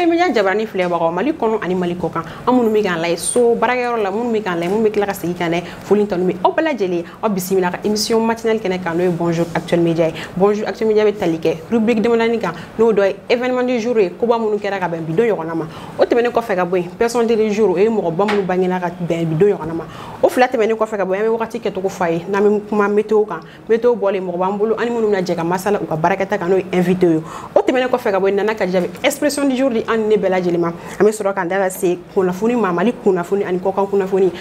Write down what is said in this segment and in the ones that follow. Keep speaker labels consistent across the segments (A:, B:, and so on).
A: Semiya jabaranin filɛbagaw mali kɔnɔ ani mali kɔkan an minnu bɛ k'an layɛ so baarakɛyɔrɔ la minnu bɛ k'an layɛ minnu bɛ tila ka segin k'an layɛ foli tanu bɛ aw bɛɛ lajɛlen ye aw bisimila ka émission matinale kɛnɛ kan n'o ye bonjour actuel média ye bonjour actuel média bɛ tali kɛ rubrique damadani kan n'o dɔ ye événement du jour ye koba minnu kɛra ka bɛn bi don ɲɔgɔnna ma o tɛmɛnen kɔfɛ ka bɔ yen personnalité du jour o ye mɔgɔba minnu bangena ka bɛn bi don ɲɔgɔnna ma o fila tɛmɛnen kɔfɛ ka bɔ yen an bɛ wagati kɛcogo fɔ a ye n'an bɛ kuma météo kan météo bɔlen mɔgɔ b'an bolo ani minnu bɛna jɛ ka masala u ka baarakɛta kan n'o ye invité ye o tɛmɛnen kɔfɛ ka bɔ yen nana ka jaabi expression du jour di an ni ne bɛɛ lajɛlen ma an bɛ sɔrɔ k'an da lase kunnafoni ma mali kunnafoni ani kɔkan kunnafoni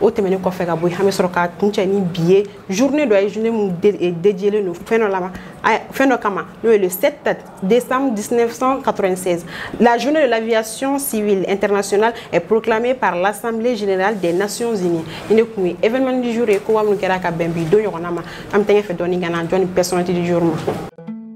A: o tɛmɛnen kɔfɛ ka bɔ yen an bɛ sɔrɔ ka kun cɛ ni bi ye journée dɔ ye journée min dédiélen eh, don fɛn dɔ lama eh, fɛn dɔ kama n'o ye le 7 décembre 1996 la journée de l'aviation civile internationale est proclamée par l'assemblée générale des nations unies ni ne kun ye événement du jour ye ko wa minnu kɛra ka bɛn bi don ɲɔgɔnna ma an bɛ tɛgɛ fɛ dɔɔni ka na jɔni personnalité du jour ma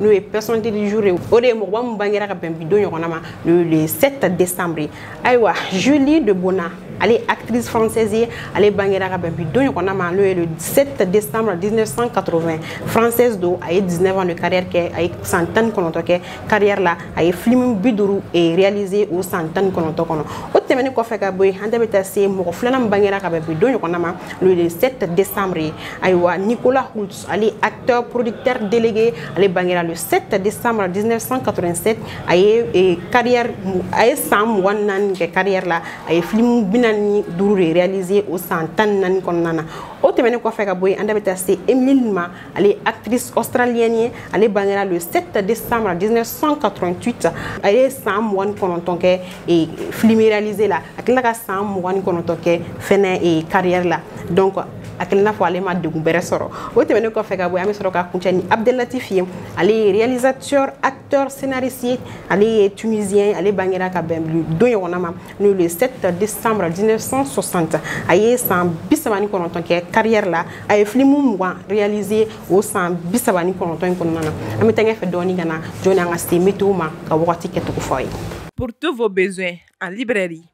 A: n'o ye personnalité du jour ye o de ye mɔgɔba min bangera ka bɛn bidon ɲɔgɔnna ma le le 7 décembre ayiwa julie de bona ale ye actrice française ye ale bangera ka bɛn bidon ɲɔgɔnna ma n'o ye le 7 décembre 1980 française don a ye 19 ans de carrière kɛ a ye san tan ni kɔnɔntɔ kɛ carrière la a ye film bi duuru réalisé o san tan ni kɔnɔntɔ kɔnɔ o tɛmɛni kɔfɛ ka bɔ yen an da bɛ taa se mɔgɔ filanan min bangera ka bɛn bidon ɲɔgɔnna ma le le 7 décembre ye ayiwa nicolas hult Ali acteur producteur délégué ale bangera le 7 décembre 1987 a ye eh, carrière a ye san mugan naani kɛ carrière la a ye film bi naani duuru de réalisé o san tan ni naani kɔnɔna na o tɛmɛnen kɔfɛ ka bɔ yen an da bɛ taa se Emeline ma ale ye actrice australienne ye ale bangera le 7 décembre 1988 a ye san mugan ni kɔnɔntɔn kɛ eh, film réalisé la a tilala ka san mugan ni kɔnɔntɔn kɛ fɛnɛ eh, carrière la donc a kɛlen n'a fɔ ale ma degun bɛrɛ sɔrɔ o tɛmɛnen kɔfɛ ka bɔ an bɛ sɔrɔ ka kuncɛ ni abdelatif ye ale ye réalisateur acteur scénariste ye ale ye tunisien ale bangera ka bɛn don ɲɔgɔnna ma n'o ye 7 décembre 1960 a ye san bi saba ni kɔnɔntɔn kɛ carrière la a ye filimu mugan réaliser o san bi saba ni kɔnɔntɔn in kɔnɔna na an bɛ tɛgɛ fɛ dɔɔni ka na jɔni an ka se metiw ma ka wagati kɛcogo fɔ a ye
B: pour tous vos besoins en librairie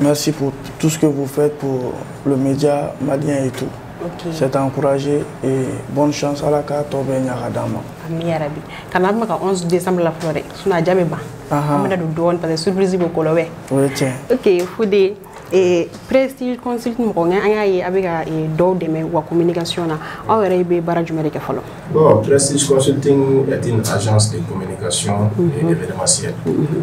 A: Merci
C: pour tout ce que vous faites pour le média malien et tout. C'est encouragé et bonne chance à la carte tɔ bɛ ɲa ka d'an ma.
A: Ami ya rabi. Kana an bɛ ka 11 décembre la fɔlɔ dɛ. Sinon a ja bɛ ban. An bɛna don dɔɔni parce que surprise bɛ ko
C: la wɛ. O ye tiɲɛ.
A: Ok Fode. Eh, prestige consult mɔgɔ ŋa an y'a ye a bɛ ka eh, dɔw dɛmɛ wa communication na aw yɛrɛ bɛ baara jumɛn de kɛ fɔlɔ
D: bon prestige consulting est une agence de communication mm -hmm. et mhm. événementielle mm -hmm.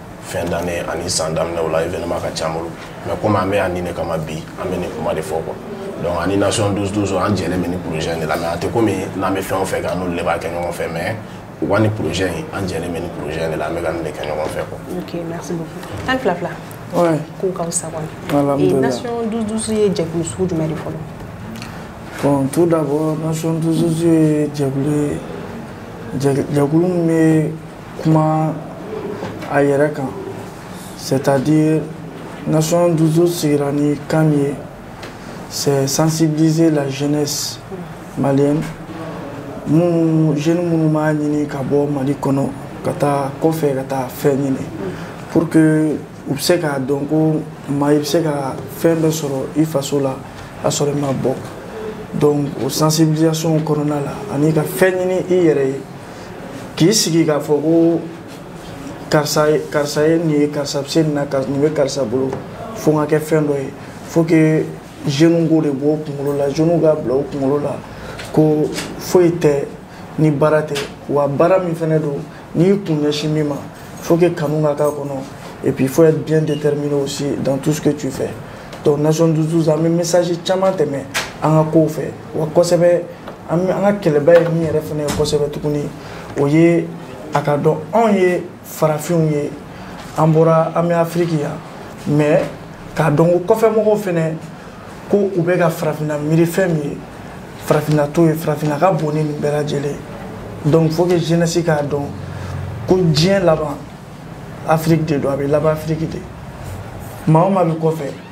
D: fɛn dannen ani san daminɛw la événement ka ca bolo mais komi an bɛ
A: yan ni
D: de kama bi an bɛ nin kuma de fɔ quoi donc ani nation 12 12 an jɛlen bɛ ni projet de la mais a tɛ komi n'an bɛ fɛn o fɛn kɛ an n'olu de b'a kɛ ɲɔgɔn fɛ mais u ka nin projet in an jɛlen bɛ ni projet de la an bɛ ka nin de kɛ ɲɔgɔn fɛ quoi.
A: ok merci beaucoup an fila fila.
C: oui
A: k'u k'aw sago
C: ye.
A: alhamdulilah ee nation 12 12 ye jɛkulu sugu jumɛn de fɔlɔ.
C: bon tout d'abord nation 12 12 ye jɛkulu ye jɛkulu min bɛ. kuma a yɛrɛ kan c'est à dire nation dusu sigira ni kan min ye c'est sensibiliser la jeunesse malienne minnu jeune minnu b'a ɲini ka bɔ mali kɔnɔ ka taa kɔfɛ ka taa fɛn ɲini pour que u bɛ se k'a dɔn ko maa i bɛ se ka fɛn bɛɛ sɔrɔ i faso la a sɔrɔ i ma bɔ donc o sensibilisation kɔnɔna la ani ka fɛn ɲini i yɛrɛ ye k'i sigi k'a fɔ ko karisa ye karisa ye nin ye karisa bɛ se nin na nin bɛ karisa bolo fo n ka kɛ fɛn dɔ ye fo que jeunes ko de b'o kunkolo la jeunes ka bila u kunkolo la ko foyi tɛ ni baara tɛ wa baara min fana don n'i y'i kun ɲɛsin min ma fo que kanu ka k'a kɔnɔ et puis il faut être bien déterminé aussi dans tout ce que tu fais donc nation 12 an bɛ message caman tɛmɛ an ka kow fɛ wa kosɛbɛ an bɛ an ka kɛlɛba ye min yɛrɛ fana ye kosɛbɛ tuguni o ye a ka dɔn anw ye farafinw ye an bɔra an bɛ afiriki yan mɛ k'a dɔn ko kɔfɛ mɔgɔw fana ko u bɛ ka farafinna miiri fɛn min ye farafinna to ye farafinna ka bon ni nin bɛɛ lajɛlen donc faut que jeunesse k'a dɔn ko diɲɛ laban afiriki de don a bɛ laban afiriki de maa o maa bɛ kɔfɛ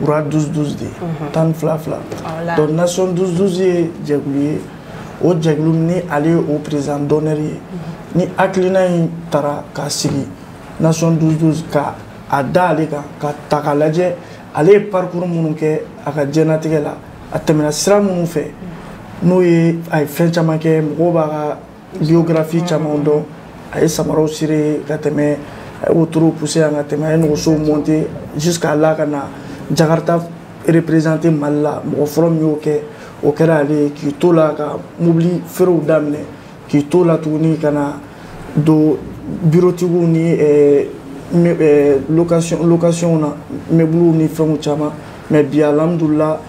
C: ura dusu dusu de
A: ye
C: mhm. tan ni fila fila donc nation dusu dusu ye jɛkulu ye o jɛkulu ni ale ye o président d'honneur ye mhm. ni hakilina in taara ka sigi nation dusu dusu ka a da ale kan ka ta ka lajɛ ale ye parcours minnu kɛ a ka jɛnatigɛ la a tɛmɛna sira minnu fɛ mhm. n'o ye a ye fɛn caman kɛ mɔgɔw b'a ka biografi camanw dɔn a ye samaraw siri ka tɛmɛ a ye wotoro poussé yan ka tɛmɛ a ye nɔgɔsow monté jusqu'à la ka na jakarta représenté mali la mɔgɔ fɔlɔ min y'o kɛ o kɛra ale ye k'i to la ka mobili feerew daminɛ k'i to la tuguni ka na don bureautigiw ni eh, eh, location location na meubliw ni fɛnw caman mais bi alhamdulila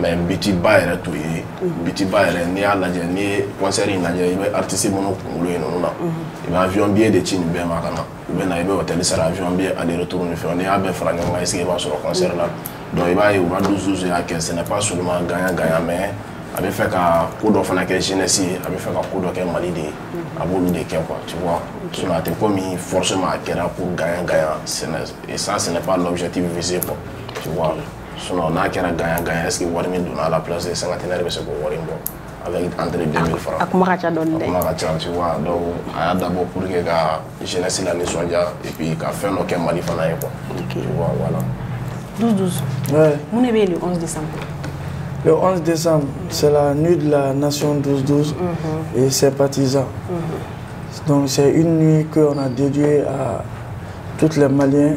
D: mɛ bitiba yɛrɛ to ye bitiba yɛrɛ n'i y'a lajɛ n'i ye kɔnsɛri in lajɛ i bɛ aritisi minnu kunkolo ye ninnu na i bɛ avion billet de ci nin bɛɛ ma ka na u bɛ na i bɛ hôtel sara avion billet aller retour ni fɛnw n'i y'a bɛɛ fara ɲɔgɔn kan est ce que i b'a sɔrɔ concert la donc i b'a ye u ka dusu y'a kɛ ce n'est pas seulement gagnant gagnant mais a bɛ fɛ ka ko dɔ fana kɛ jeunesse ye a bɛ fɛ ka ko dɔ kɛ mali de ye a b'olu de kɛ quoi tu vois sinon a tɛ komi forcément a kɛra pour gagnant gagnant et ça ce n'est pas l'objectif visé quoi tu vois sinon n'a kɛra gaɲa gaɲa est ce que wari min donna a la place de sangatenɛri bɛ se k'o wari in bɔ avec entre 2000 francs
A: a kuma ka ca dɔɔni dɛ
D: a kuma ka ca tu vois donc a y'a dabɔ pour que ka jeunesse la nisɔndiya et puis ka fɛn dɔ kɛ mali fana ye quoi tu vois voilà
A: 12 12
C: ouais.
A: mun de bɛ yen le 11 décembre
C: Le 11 décembre, c'est la nuit de la nation 12-12 mm -hmm. et ses partisans. Mm -hmm. Donc c'est une nuit qu'on a dédiée à tous les Maliens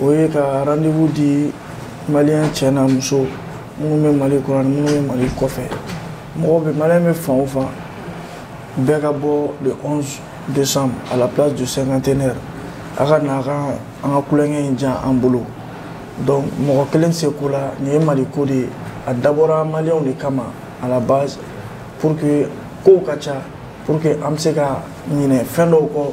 D: o ye ka
C: rendez-vous di maliyɛn cɛ n'a muso minnu bɛ mali kɔnɔ ani minnu bɛ mali kɔfɛ mɔgɔ bɛ maliyɛn bɛ fan o fan bɛɛ ka bɔ le 11 décembre à la place du cinquantenaire a ka na a ka an ka kulonkɛ in diya an bolo donc mɔgɔ kelen tɛ se ko la nin ye mali ko de ye a dabɔra maliyɛnw de kama à la base pour que kow ka ca pour que an bɛ se ka ɲinɛ fɛn dɔw kɔ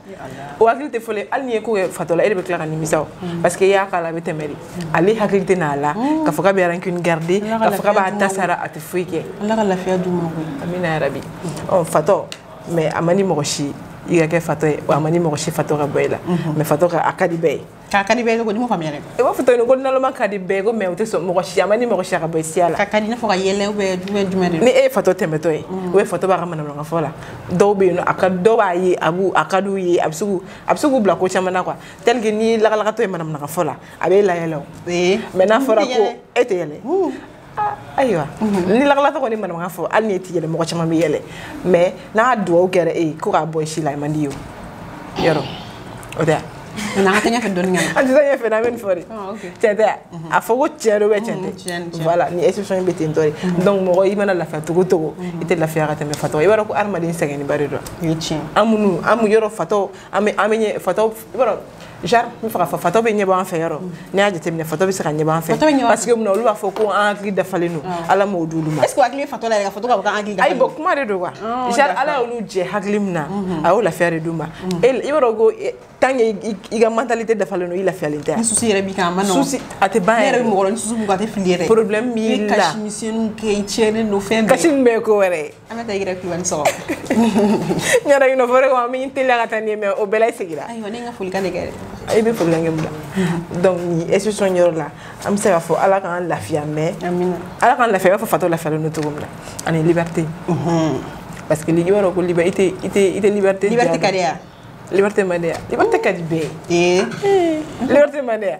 C: o
B: hakili tɛ fɔlɔ hali n'i ye ko kɛ fatɔ la e de bɛ tila ka nimisa o mm. parce que i y'a k'a la a bɛ tɛmɛ de mm. ale hakili tɛ n'a la mm. k'a fɔ k'a bɛ rancune garder k'a fɔ k'a b'a ta sara a tɛ foyi kɛ
A: ala ka lafiya d'u ma koyi
B: amina yarabi ɔ fatɔ mais a man di mɔgɔ si i ka kɛ fatɔ ye wa a man di mɔgɔ si fatɔ ka bɔ i la mais fatɔ ka a ka di bɛɛ ye
A: k'a ka di bɛɛ ko ni ma faamuya dɛ
B: i b'a fɔ tɔgɔ ko naloma ka di bɛɛ ko mɛ o tɛ sɔn mɔgɔ si a ma ni mɔgɔ si a ka bɔ i siya la
A: ka ka di i n'a fɔ ka yɛlɛ ou bien jumɛn jumɛn de
B: ni e ye fatɔ tɛmɛtɔ ye ou bien fatɔ b'a ka manamanafɔ la dɔw bɛ yen nɔ a ka dɔw b'a ye a b'u a ka d'u ye a bɛ se k'u a bɛ se k'u bila ko caman na quoi tel que ni lagalagatɔ ye manamanafɔ la a bɛ layɛlɛ o ee mɛ n'a fɔra ko e tɛ yɛlɛ ayiwa ni lakala tɔgɔ ni manamaka fɔ hali ni ti yɛlɛ mɔgɔ caman bɛ yɛlɛ mɛ n'a dugawu kɛra e ko k'a bɔ si la i man di ye yɔrɔ o tɛ
A: nana ka ɲɛfɛ dɔɔni kana
B: an tɛ ɲɛfɛ na bɛ nin fɔ de cɛ tɛ a fɔ ko cɛ do bɛ cɛ tɛ voilà ni exception bɛ ten tɔ de donc mɔgɔ i mana lafiya togo togo i tɛ lafiya ka tɛmɛ fatɔ i b'a dɔn ko hadamaden sɛgɛnniba de don an minnu an yɔrɔ fatɔ an bɛ an bɛ ɲɛ fatɔ i b'a dɔn Jar n faga fa fatɔ bɛ ɲɛ b'an fɛ yɔrɔ n'i y'a jateminɛ fatɔ bɛ se ka ɲɛ b'an fɛ parce que mun na olu b'a fɔ ko an hakili dafalen don ala m'o d'olu ma
A: est-ce que hakili fatɔ la yɛrɛ ka fatɔ ka fɔ k'an hakili dafalen
B: ayi bɔn kuma de don wa Jar ala y'olu jɛ hakili min na a y'o lafiya de d'u ma i b'a dɔn ko tant que i ka mentalité dafalen don i lafiyalen tɛ
A: ni susi yɛrɛ b'i kan a ma nɔgɔn
B: susi a tɛ ban yɛrɛ
A: mɔgɔ la ni susi b'u kan a tɛ fili yɛrɛ
B: problème b'i
A: la i
B: ye
A: kasi misɛnninw kɛ i tiɲɛnen don fɛn bɛɛ
B: kasi min bɛ ko wɛrɛ ye
A: an bɛ taa yɛrɛ kulubali sɔgɔ
B: n yɛrɛ ɲinɛ fɔra ko an bɛ teliya ka taa ni ye mɛ o bɛɛ la i segira
A: ayiwa ne ka folikan de kɛ dɛ
B: i bɛ folikan kɛ mun la donc nin institution yɔrɔ la an bɛ se ka fɔ ala k'an lafiya
A: mɛ
B: ala k'an lafiya i b'a fɔ fatɔ lafiyalen don cogo min na ani liberté parce que i b'a dɔn ko liberté i tɛ i tɛ liberté
A: liberté ka di yan
B: liberté man di yan liberté ka di bɛɛ ye liberté man di yan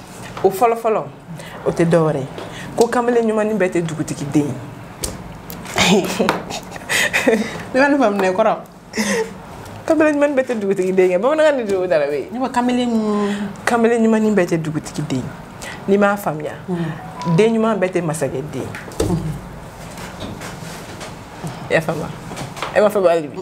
A: o
B: fɔlɔ fɔlɔ o tɛ dɔwɛrɛ ye ko kamalen ɲumanni bɛɛ tɛ dugutigi den ye
A: ne ma ne faamuya kɔrɔ
B: kamalen ɲumanni bɛɛ tɛ dugutigi den ye bamanankan de don o dara bɛ ye
A: ne ko kamalen
B: kamalen ɲumanni bɛɛ tɛ dugutigi den ye n'i m'a faamuya mm. den ɲuman bɛɛ tɛ masakɛ den ye mm-hmm. i y'a faamuya e m'a faamuya hali bi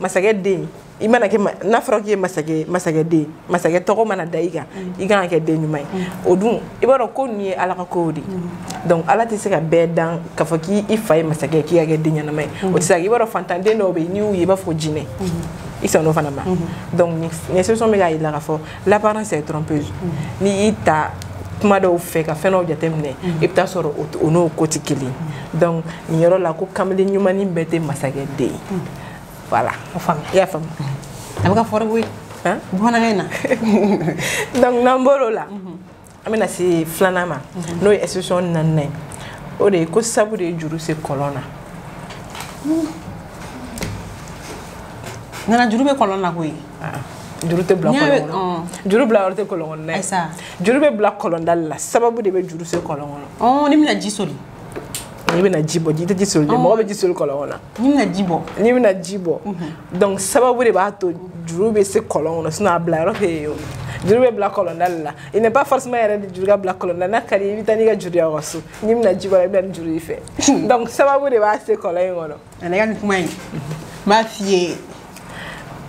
B: masakɛ den
A: i
B: mana kɛ n'a fɔra k'i ye masakɛ masakɛ den masakɛ tɔgɔ mana da i kan i kan ka kɛ den ɲuman ye o dun i b'a dɔn ko nin ye ala ka kow de donc ala tɛ se ka bɛɛ dan k'a fɔ k'i fa ye masakɛ k'i ka kɛ den ɲɛnama ye o tɛ se i b'a dɔn fantanden dɔw bɛ yen n'i y'u ye i b'a fɔ jinɛ i sɔn n'o fana ma donc nin solution bɛ k'a jira k'a fɔ l'apparence est trompeuse ni y'i ta kuma dɔw fɛ ka fɛn dɔw jateminɛ i bɛ taa sɔrɔ o n'o ko tɛ kelen donc nin yɔrɔ la ko kamalen ɲumanni bɛɛ tɛ masakɛ den ye voilà
A: o faamu
B: i y'a faamu
A: a bɛ ka fɔri koyi bamanankan in na
B: donc n'an bɔr'o la an bɛna se filanan ma n'o ye institution naaninan ye o de ye ko sabu de ye juru se kɔlɔn na
A: nana juru bɛ kɔlɔn na koyi
B: juru tɛ bila kɔlɔn kɔnɔ juru bila yɔrɔ tɛ kɔlɔn kɔnɔ
A: dɛ
B: juru bɛ bila kɔlɔndali la sababu de bɛ juru se kɔlɔn kɔnɔ
A: ni bɛna ji soli
B: n'i bɛna ji bɔ ji tɛ ji soli mɔgɔ bɛ ji soli kɔlɔn na
A: n'i bɛna ji bɔ
B: n'i bɛna ji bɔ donc sababu de b'a to juru bɛ se kɔlɔn kɔnɔ sinon a bila yɔrɔ tɛ yen o juru bɛ bila kɔlɔnda de la il n'est pas forcément yɛrɛ de juru ka bila kɔlɔnda n'a ka di i bɛ taa n'i ka juru ye aw ka so n'i bɛna ji bɔ i bɛ na ni juru y'i fɛ donc sababu de b'a se kɔlɔn in kɔnɔ
A: A ne ka nin kuma in n b'a f'i ye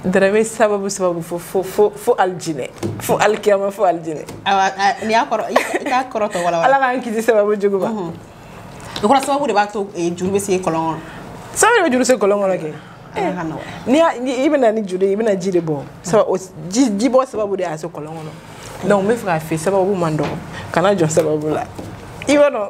B: darabe sababu sababu fo fo fo fo alijinɛ fo alikiyama fo alijinɛ
A: awa n'i y'a kɔrɔ i t'a kɔrɔ tɔ wala
B: ala k'an kisi sababu jugu ma
A: o kɔrɔ sababu de b'a to eh, juru bɛ se kɔlɔn kɔnɔ
B: sababu de bɛ juru se kɔlɔn kɔnɔ kɛ n'i y'a i bɛna ni juru ye i bɛna ji de bɔ sababu ji ji bɔ sababu de y'a se kɔlɔn kɔnɔ donc n bɛ fɛ k'a f'i ye sababu man dɔgɔ kana jɔ sababu la i b'a dɔn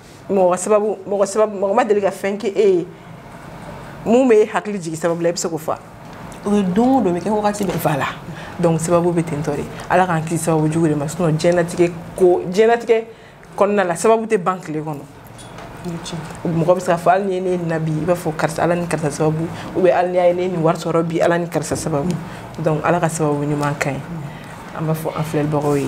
B: mɔgɔ sababu mɔgɔ sababu mɔgɔ ma deli ka fɛn kɛ e ye mun bɛ hakili jigin sababu la i bɛ se k'o fɔ
A: o ye don o don bɛ kɛ wagati bɛɛ
B: fa la donc sababu bɛ tentɔ de ala k'an kisi sababu jugu de ma sinon diɲɛlatigɛ ko diɲɛlatigɛ kɔnɔna la sababu tɛ ban tile kɔnɔ mɔgɔ bɛ se ka fɔ hali ni ye ne nin na bi i b'a fɔ karisa ala ni karisa sababu ou bien hali ni y'a ye ne ye nin wari sɔrɔ bi ala ni karisa sababu donc ala ka sababu ɲuman ka ɲi an b'a fɔ an filɛlibagaw ye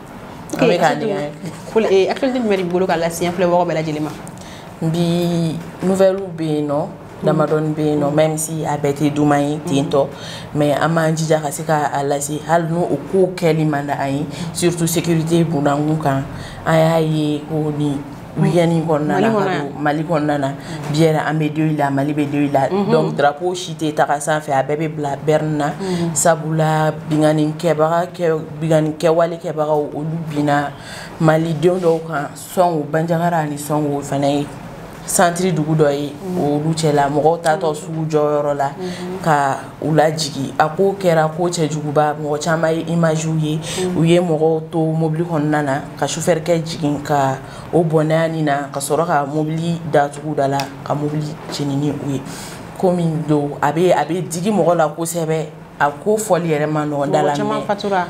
B: an bɛ k'a
A: dege an
B: ye
E: actualité
A: jumɛn de b'i bolo ka lase an filɛbagaw bɛɛ lajɛlen ma
E: bi nouvelle bɛ yen nɔ damadɔni bɛ yen nɔ même si a bɛɛ tɛ duman ye ten tɔ mais an b'an jija ka se ka a lase hali n'o o kow kɛli man di an ye surtout sécurité bundakun kan an y'a ye ko nin wiyɛni kɔnɔna na mali kɔnɔna na bi yɛrɛ an bɛ doyi la mali bɛ doyi la mhm. donc drapeau si tɛ taga sanfɛ a bɛɛ bɛ bila bɛrɛni na mhm. sabula binkanni kɛbaga kɛ binkanni kɛwale kɛbagaw olu binna malidenw dɔw kan sɔngo banjagara ani sɔngo fana ye santiri dugu dɔ ye mhm. olu cɛla mɔgɔw taatɔ sugu jɔyɔrɔ la ka u la jigi a ko kɛra ko cɛ juguba mɔgɔ caman ye imaziw ye mm. u ye mɔgɔw to mobili kɔnɔna na ka sufɛrikɛ jigin ka o bɔnɛya ni na ka sɔrɔ ka mobili datugu da la ka mobili ceni ni u ye ko min don a bɛ a bɛ digi mɔgɔ la kosɛbɛ a ko fɔli yɛrɛ ma nɔgɔn da la mɛ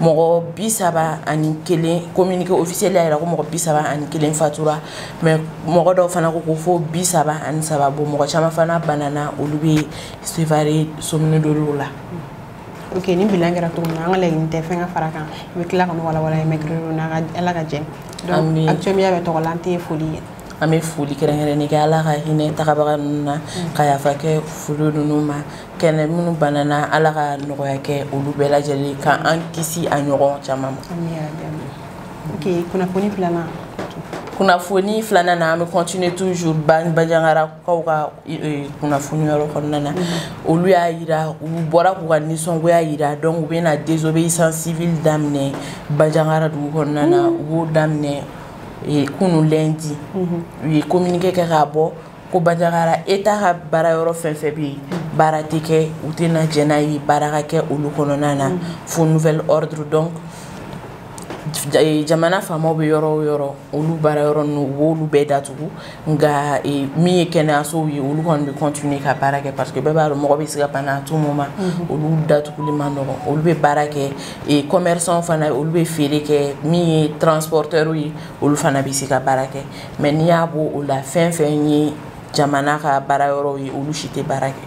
E: mɔgɔ bi saba ani kelen communiqué officiel y'a yira ko mɔgɔ bi saba ani kelen fatura mɛ mɔgɔ dɔw fana ko ko fo bi saba ani saba bon mɔgɔ caman fana banana olu bɛ sevare somuni dɔ la
A: ok ni bila kɛra cogo min an ka laɲini tɛ fɛn ka fara kan i bɛ tila ka walawala ye mɛtiri don n'a ka ala ka jɛ donc actuellement bɛ tɔgɔ la an tɛ foli ye
E: an bɛ foli kɛrɛnkɛrɛnnen kɛ ala ka hinɛ tagabaga ninnu na mm. ka yafa kɛ folo ninnu ma kɛnɛ minnu banana ala ka nɔgɔya kɛ olu bɛɛ lajɛlen ka an kisi a ɲɔgɔn caman ma
A: ok kunnafoni filanan
E: kunnafoni filanan na an bɛ continuer toujours bajangara kaw ka e, e, kunnafoni yɔrɔ kɔnɔna na mhm. olu y'a yira u bɔra k'u ka nisɔngoya yira donc u bɛna désobéissance civile daminɛ bajangara dugu kɔnɔna na mhm. u b'o daminɛ e, kunu lundi mhm. u ye communiqué kɛ k'a bɔ ko bajangara eta ka baara yɔrɔ fɛn fɛn bɛ yen baara tɛ kɛ u tɛna jɛ n'a ye baara ka kɛ olu kɔnɔna na fo nouvelle ordre donc jamana faamaw bɛ yɔrɔ o yɔrɔ olu baara yɔrɔ ninnu u b'olu bɛɛ datugu nka min ye kɛnɛyasow ye olu kɔni bɛ continuer ka baara kɛ parce que bɛɛ b'a dɔn mɔgɔ bɛ se ka bana à tout moment mhm. olu datuguli man nɔgɔn olu bɛ baara kɛ commerçants fana olu bɛ feere kɛ min ye transporteurs ye olu fana bɛ se ka baara kɛ mais n'i y'a bɔ o la fɛn fɛn ye jamana ka baara yɔrɔw ye olu si tɛ baara kɛ.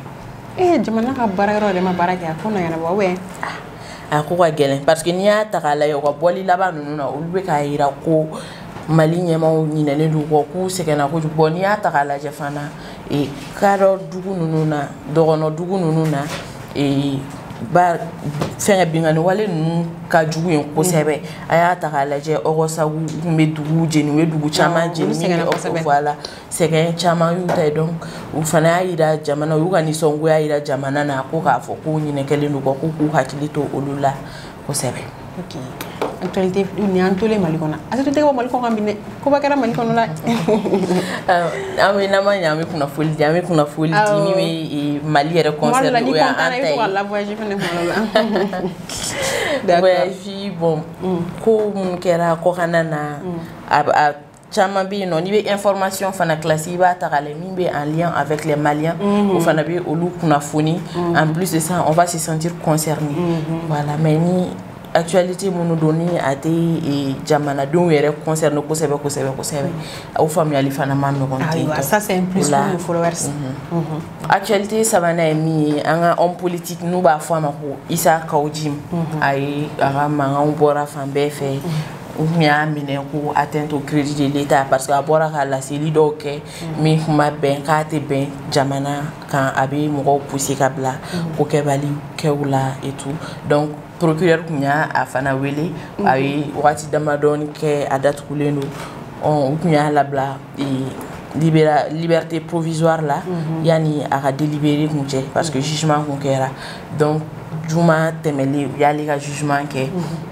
A: ee eh, jamana ka baara yɔrɔ yɛrɛ ma baara kɛ a ko na ɲɛnabɔ wɛ.
E: Ah, a ko ka gɛlɛn parce que n'i y'a ta k'a lajɛ u ka bɔli laban ninnu na olu bɛ k'a jira ko. Mali ɲɛmaw ɲinɛnen don kɔ k'u sɛgɛnna kojugu bɔ n'i y'a ta'a lajɛ fana kadɔ dugu ninnu na dɔgɔn dugu ninnu na fɛn binkan wale ninnu ka jugu ye kosɛbɛ a y'a ta'a lajɛ sa tun bɛ dugu jeni u ye dugu caman jeni sɛgɛn la sɛgɛn caman y'u ta dɔn u fana y'a jira jamana u ka nisɔn y'a jira jamana na ko k'a fɔ ko ɲɛnakɛ don kɔ k' k'u hakili to olu la kosɛbɛ
A: actualité nin an tolen mali kɔnɔ asatu tɛ bɔ mali kɔkan bi dɛ koba kɛra mali kɔnɔ la
E: an bɛ n'an ma ɲɛ an bɛ kunnafoli di an bɛ kunnafoli di min bɛ eh, mali yɛrɛ
A: kɔnsɛri
E: o y'an ta ye voyage bon ko minnu kɛra kɔkanna na mm. a caman bɛ yen nɔ n'i bɛ information fana classe i b'a ta k'a lajɛ min bɛ en lien avec les maliens mhm. o fana bɛ olu kunnafoni mhm. en plus de ça on va se sentir concerné mhm. voilà mais ni actualité minnu don ni a tɛ e, jamanadenw yɛrɛ concerne kosɛbɛ kosɛbɛ kosɛbɛ o faamuyali fana ma nɔgɔn ten tɔ
A: ça c'est un plus pour nos followers
E: actualité sabanan ye min ye an ka homme politique n'u b'a fɔ a ma ko Isa Kawujim a ye a ka mankanw bɔra fan bɛɛ fɛ u tun y'a minɛ ko atteinte au crédit de l'État parce que a bɔra ka laseli dɔw kɛ mm. min tun ma bɛn k'a tɛ bɛn jamana kan a bɛ mɔgɔw pousser ka bila mm. ko kɛbali kɛw la et tout donc procureur tun y'a a fana wele mm. a ye wagati damadɔni kɛ a datugulen don ɔ u tun y'a labila libéra liberté provisoire la mm-hmm. yanni a ka délibéré kun cɛ parce que jugement kun kɛra donc juma tɛmɛlen u y'ale ka jugement kɛ mm-hmm.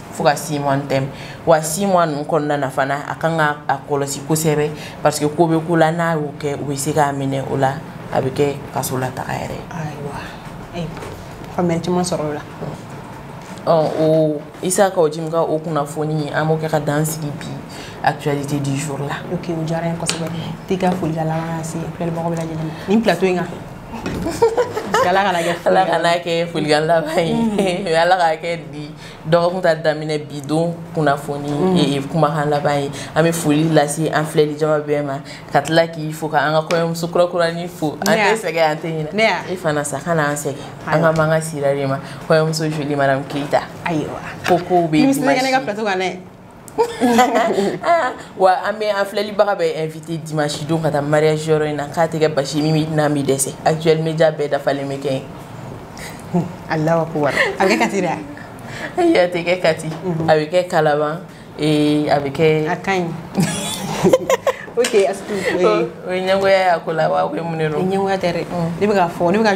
E: fo ka six mois tɛmɛ wa six mois ninnu kɔnɔna na fana a kan ka a kɔlɔsi kosɛbɛ parce que ko bɛ ko la n'a y'o kɛ u bɛ se k'a minɛ o la a bɛ kɛ kaso la taga yɛrɛ ye.
A: ayiwa faamuyali caman sɔrɔ o la.
E: o isa ka o jimi ka o kunnafoni an b'o kɛ ka dan sigi bi actualité du jour la.
A: ok o diyara n ye kosɛbɛ t'i ka foli ka laban ka se filɛlibagaw bɛɛ lajɛlen ma nin plateau in kan. ala kana kɛ
E: folikan laban ye ala k'a kɛ di. dɔgɔkun ta daminɛ bi don kunnafoni mm. e, e, kumakan laban ye an bɛ foli lase an filɛli jama bɛɛ ma ka tila k'i fo ka an ka kɔɲɔmuso kurakurani fo an tɛ sɛgɛn an tɛ ɲinɛ e fana sa ka na an sɛgɛn an ka man ka sira de ma kɔɲɔmuso joli madame keyita
A: ayiwa
E: ko kow bɛ dimanche Ah, wa an bɛ an filɛlibaga bɛ invité dimanche don ka taa mariage yɔrɔ in na k'a tɛ kɛ basi min bɛ n'an bɛ dɛsɛ actuel media bɛɛ dafalen bɛ kɛ yen.
A: Alahu akubar a bɛ kɛ Kati de wa?
E: Ayi a tɛ kɛ Kati a bɛ kɛ Kalaban ee a bɛ kɛ.
A: A ka ɲi. ok Astou
E: o ye ɲɛngoya y'a ko la wa ou bien mun de don.
A: Ɲɛngoya tɛ dɛ ne bɛ k'a fɔ ne bɛ ka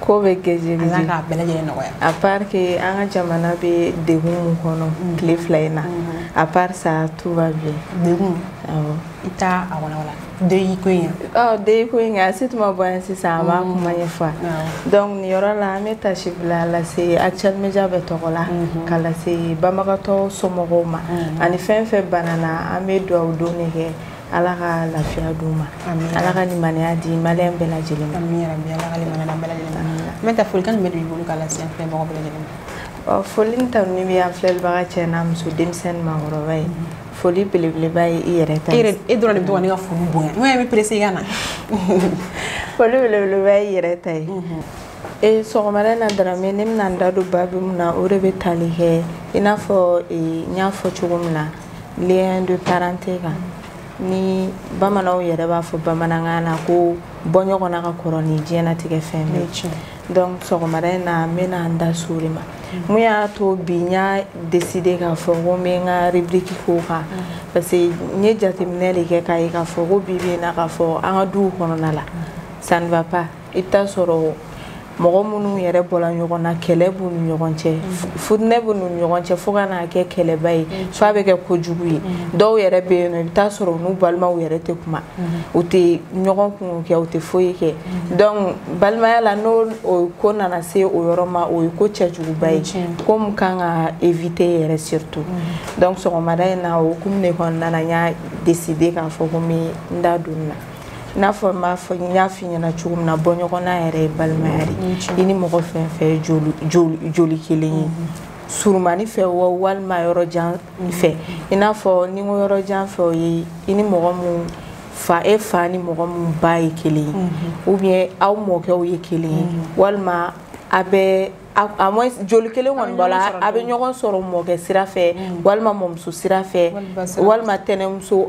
A: ko bɛ
E: kɛ
A: jeli ala k'a bɛɛ lajɛlen nɔgɔya
F: a part que an ka jamana bɛ degun mun kɔnɔ mm. tile fila in na mm-hmm. a part ça tout va bien
A: degun
F: awɔ
A: i t'a a walawala deyi ko in
F: ɔ deyi ko in a si tun ma bɔ yan sisan a b'a mm-hmm. kuma ɲɛfɔ donc nin yɔrɔ la an bɛ tasi bila lase actuel media bɛɛ tɔgɔ la mm-hmm. ka lase banbagatɔ somɔgɔw ma ani fɛn fɛn banana an bɛ dugawu don de kɛ ala ka lafiya di ma ala ka niya di ma
A: bɛɛ lajɛlen n bɛ folikan bɛ don bolo ka la fɛn mɔgɔ bɛɛ lajɛlen
F: foli ta ni bɛ an filɛlibaga cɛ n'a muso denmisɛnnin makɔrɔba ye foli belebeleba ye i yɛrɛ ta
A: e dɔrɔn de bɛ ne ka foli bonya n'o bɛ perese ka na
F: foli belebeleba ye i yɛrɛ ta ye ee sɔgɔmada na darame ne bɛna n da don baabu min na o de bɛ tali kɛ i n'a fɔ n y'a fɔ cogo min na lien de parenté kan ni bamananw yɛrɛ b'a fɔ bamanankan na ko bɔ ɲɔgɔn na ka kɔrɔ ni diɲɛlatigɛ fɛn bɛɛ donc sɔgɔmada in na n bɛna n da so de ma mm. mun y'a to bi n y'a décider k'a fɔ ko n bɛ n ka rubrique k'o kan mm. parce que n ye jateminɛ de kɛ k'a ye k'a fɔ ko bi bi in na k'a fɔ an ka duw kɔnɔna la mm. ça ne va pas i bɛ taa sɔrɔ mɔgɔ minnu yɛrɛ bɔra ɲɔgɔn na kɛlɛ b'u ni ɲɔgɔn cɛ mm-hmm. futinɛ b'u ni ɲɔgɔn cɛ fo ka n'a kɛ kɛlɛba ye mm-hmm. f'a bɛ kɛ kojugu ye mm-hmm. dɔw yɛrɛ bɛ yen nɔ i bɛ taa sɔrɔ u n'u balimaw yɛrɛ tɛ kuma u tɛ ɲɔgɔn kungo kɛ u tɛ foyi kɛ donc balimaya la n'o o ko nana se o yɔrɔ ma o ye ko cɛjuguba ye ko min kan ka éviter yɛrɛ surtout donc sɔgɔmada in na o hokumu de kɔnɔna na n y'a décider k'a fɔ ko n bɛ n da don nin na. i n'a fɔ n b'a fɔ n y'a f'i ɲɛna cogo min na bɔ ɲɔgɔnna yɛrɛ ye balimaya de i ni mɔgɔ fɛn fɛn ye joli kelen ye surumani fɛ wa walima yɔrɔ jan fɛ i n'a fɔ ni ko yɔrɔ jan fɛ o ye i ni mɔgɔ min fa e fa ni mɔgɔ min ba ye kelen ye ou bien aw mɔkɛw ye kelen ye walima a bɛ a moins joli kelen kɔni b'a la a bɛ ɲɔgɔn sɔrɔ mɔkɛ sira fɛ walima mɔmuso sira fɛ walima tɛnɛmuso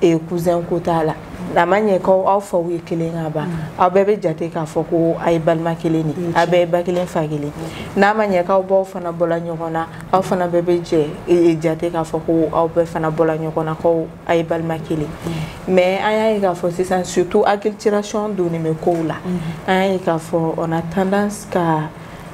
F: e cousin ko t'a la a ma ɲɛ ko aw faw ye kelen ka ban mm. aw bɛɛ bɛ jate k'a fɔ ko a ye balima kelen de a bɛɛ ye ba kelen fa kelen n'a ma ɲɛ k'aw baw fana bɔla ɲɔgɔn na aw fana bɛɛ bɛ jɛ e, e, jate k'a fɔ ko aw bɛɛ fana bɔla ɲɔgɔn na ko a ye balima kelen mm. mais an y'a ye k'a fɔ sisan surtout acculturation donni bɛ kow la mm-hmm. an y'a ye k'a fɔ on a tendance ka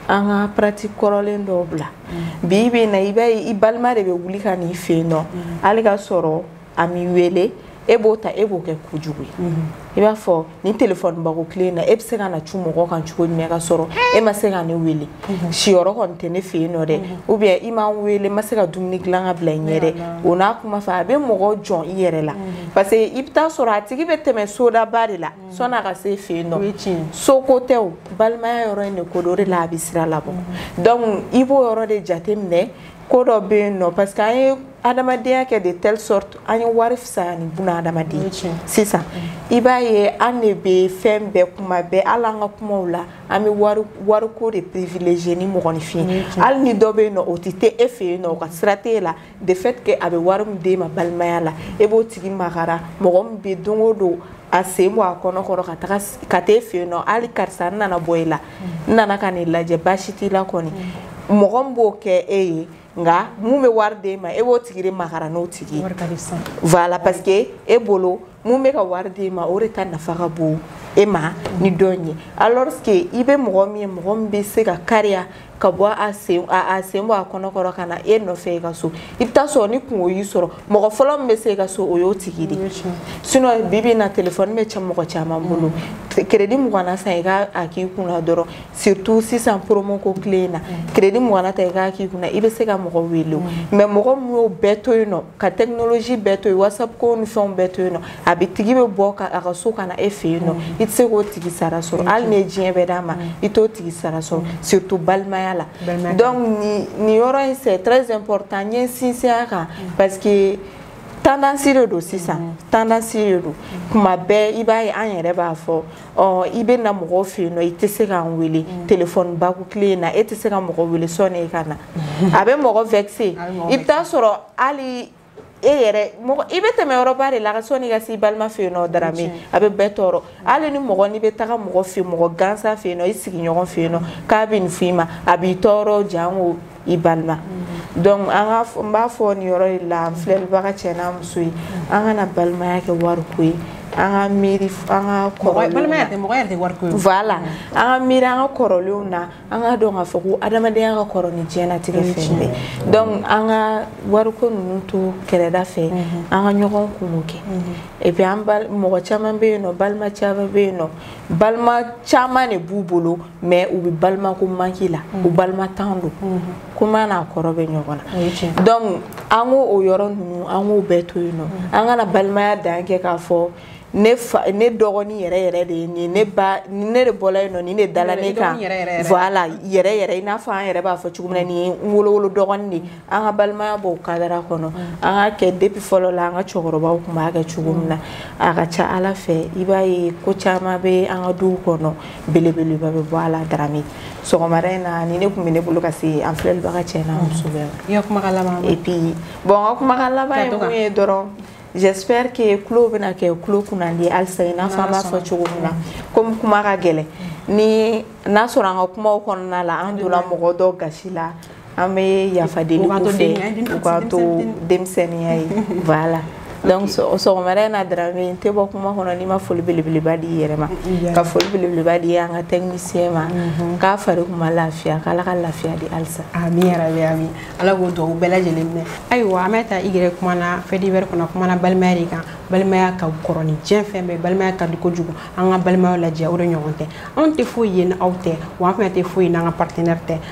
F: an ka pratique kɔrɔlen dɔw bila mm. bi bɛ na i b'a ye i balima de bɛ wuli ka n'i fɛ yen nɔ mm. hali ka sɔrɔ a m'i wele e b'o ta e b'o kɛ kojugu ye mm-hmm. i b'a fɔ nin telefɔnibako tile na e bɛ se ka na cu mɔgɔ kan cogo jumɛn ka sɔrɔ e ma se ka ne wele mm-hmm. siyɔrɔ kɔni tɛ ne fɛ yen nɔ dɛ mm-hmm. ou bien i m'an wele ma se ka dumuni dilan ka bila i ɲɛ dɛ o n'a kuma fɛ a bɛ mɔgɔ jɔn i yɛrɛ la parce que i bɛ taa sɔrɔ a tigi bɛ tɛmɛ sodaba de la sɔni a ka se fɛ yen nɔ soko tɛ o balimaya yɔrɔ in de ko don o de la a bɛ sira labɔ mm-hmm. donc i b'o yɔrɔ de jate minɛ ko dɔ bɛ yen nɔ parce que an ye adamadenya kɛ de telle sorte an ye wari fisaya ni buna adamaden sisan mm-hmm. i b'a ye an de bɛ fɛn bɛɛ kuma bɛɛ hali an ka kumaw la an bɛ wariko de privilégier ni mɔgɔninfin hali ni dɔ bɛ yen nɔ o tɛ e fɛ yen nɔ o ka sira t'e la de fait que a bɛ wari min d'e ma balimaya la e b'o tigi magara mɔgɔ min bɛ don o don a sen bɔ a kɔnɔ kɔrɔ ka taga ka t'e fɛ yen nɔ hali karisa n nana bɔ e la n nana ka n'i lajɛ baasi t'i la kɔni mɔgɔ min b'o kɛ e ye nka mun bɛ wari d'e ma e b'o tigi de magara n'o tigi ye voilà parce que e bolo mun bɛ ka wari di ma o de ta nafa ka bon e ma ni dɔn ye alors que i bɛ mɔgɔ min ye mɔgɔ min bɛ se ka kariya ka bɔ a sen a sen bɔ a kɔnɔ kɔrɔ ka na e nɔfɛ i ka so i bɛ taa sɔrɔ ni kungo y'i sɔrɔ mɔgɔ fɔlɔ min bɛ se i ka so o y'o tigi de sinon bi bi in na telefɔni bɛ cɛ mɔgɔ caman bolo keredi mugan na san i ka a k'i kun na dɔrɔn surtout sisan promo ko tile in na mm. crédit mugana ta i k'a k'i kunna i bɛ se ka mɔgɔ wele o mm. mais mɔgɔ min y'o bɛɛ to yen nɔ ka technologie bɛɛ to yen whatsapp ko ni fɛnw bɛɛ to yen nɔ a bɛ tigi bɛ bɔ ka a ka so ka na e fɛ yen nɔ mm. i tɛ se k'o tigi sara sɔrɔ hali ni ye diɲɛ bɛɛ d'a ma i t'o tigi sara sɔrɔ surtout balimaya la donc nin nin yɔrɔ in c'est très important n ye n sinsin a kan parce que tendance de don sisan tendance de don kuma bɛɛ i b'a ye an yɛrɛ b'a fɔ ɔ i bɛ na mɔgɔw fɛ yen nɔ i tɛ se k'an wele mm. telefɔni baku tile in na e tɛ se ka mɔgɔ wele sɔni e ka na a bɛ mɔgɔ vɛkise i bɛ taa sɔrɔ hali e yɛrɛ mɔgɔ i bɛ tɛmɛ yɔrɔba de la ka sɔni ka s'i balima fɛ yen nɔ darame a bɛ bɛɛ tɔɔrɔ hali ni mɔgɔ n'i bɛ taga mɔgɔ fɛ mɔgɔ gansan fɛ yen nɔ i sigiɲɔgɔn fɛ yen nɔ k'a bɛ nin f'i ma a b'i tɔɔrɔ janko i balima donc an ka n b'a fɔ nin yɔrɔ de la n filɛlibaga cɛ n'a muso ye an kana balimaya kɛ wariko ye an ka miiri an ka kɔrɔlenw voilà an ka miiri an ka kɔrɔlenw na an ka dɔn k'a fɔ ko adamadenya ka kɔrɔ ni diɲɛnatigɛ fɛn bɛɛ donc an ka wariko ninnu to kɛrɛda fɛ mhm. an ka ɲɔgɔn kungo kɛ mhm. et puis an mɔgɔ caman bɛ yen nɔ balima caman bɛ yen nɔ balima caman de b'u bolo mɛ u bɛ balima ko manki la u mm. balima tan don mm-hmm. kuma n'a kɔrɔ bɛ ɲɔgɔn na donc an k'o o yɔrɔ ninnu an k'o bɛɛ to yen nɔ mm. an kana balimaya dan kɛ k'a fɔ ne fa ne dɔgɔnin yɛrɛ yɛrɛ de ye nin ye ne ba ne de bɔla yen nɔ nin de dala ne kan voilà yɛrɛ yɛrɛ i n'a fɔ an yɛrɛ b'a fɔ cogo min na nin ye n wolowolo dɔgɔnin de ye an ka balimaya b'o kadara kɔnɔ an ka kɛ depi fɔlɔ la an ka cɛkɔrɔbaw tun b'a kɛ cogo min na a ka ca ala fɛ i b'a ye ko caman bɛ an ka duw kɔnɔ belebeleba bɛ bɔ a la darami sɔgɔmada in na ni ne tun bɛ ne bolo ka se an filɛlibaga cɛ na muso bɛɛ ma
A: i ka kumakan laban
F: et puis bon n ka kumakan laban ye mun ye dɔrɔn j'espère que tulo bɛna kɛ tulo kunnandi halisa i n'a fɔ an b'a fɔ cogo min na komi kuma ka gɛlɛn ni n'a sɔrɔ an ka kumaw kɔnɔna la an donna mɔgɔ dɔ gasi la an bɛ yafa deli u fɛ u ka to denmisɛnninya ye voilà donc sɔgɔmada in na Darame n tɛ bɔ kuma kɔnɔ n'i ma foli belebeleba di i yɛrɛ ma ka foli belebeleba di an ka technicien ma mhm. k'a fari kun ma lafiya k'Ala ka lafiya di halisa
A: amin yarabi amin Ala k'o duwawu bɛɛ lajɛlen minɛ ayiwa an bɛ ta i yɛrɛ kuma na fɛn divers kɔnɔ kuma na balimaya de kan balimaya ka kɔrɔ ni diɲɛ fɛn bɛɛ balimaya ka di kojugu an ka balimayaw lajɛ o de ɲɔgɔn tɛ anw tɛ foyi ye ni aw tɛ wa an fana tɛ foyi ye n'an ka partenaire tɛ